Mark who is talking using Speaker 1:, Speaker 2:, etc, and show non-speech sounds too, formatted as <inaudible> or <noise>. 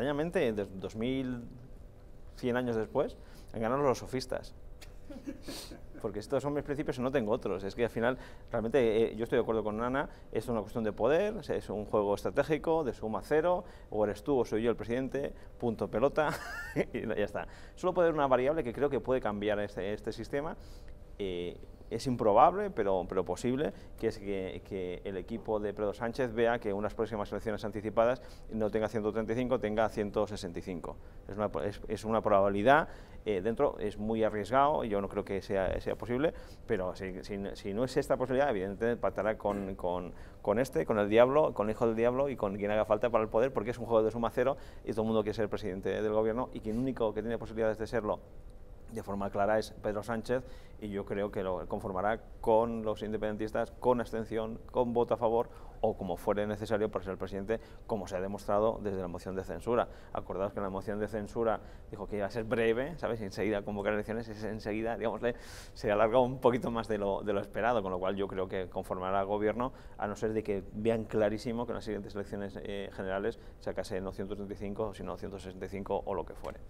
Speaker 1: extrañamente, de 2100 años después, han ganado los sofistas. Porque estos son mis principios y no tengo otros. Es que al final, realmente, eh, yo estoy de acuerdo con Ana, es una cuestión de poder, es un juego estratégico, de suma cero, o eres tú o soy yo el presidente, punto pelota, <laughs> y ya está. Solo puede haber una variable que creo que puede cambiar este, este sistema, eh, es improbable, pero, pero posible, que es que, el equipo de Pedro Sánchez vea que unas próximas elecciones anticipadas no tenga 135, tenga 165. Es una, es, una probabilidad, eh, dentro es muy arriesgado, yo no creo que sea, sea posible, pero si, si, no es esta posibilidad, evidentemente pactará con, con, con, este, con el diablo, con el hijo del diablo y con quien haga falta para el poder, porque es un juego de suma cero y todo el mundo quiere ser presidente del gobierno y quien único que tiene posibilidades de serlo de forma clara es Pedro Sánchez y yo creo que lo conformará con los independentistas, con abstención, con voto a favor o como fuere necesario para ser el presidente, como se ha demostrado desde la moción de censura. Acordaos que la moción de censura dijo que iba a ser breve, ¿sabes? Y enseguida convocar elecciones y enseguida, digamos, se alarga un poquito más de lo, de lo esperado, con lo cual yo creo que conformará al gobierno, a no ser de que vean clarísimo que en las siguientes elecciones eh, generales sacase no 135, sino 165 o lo que fuere.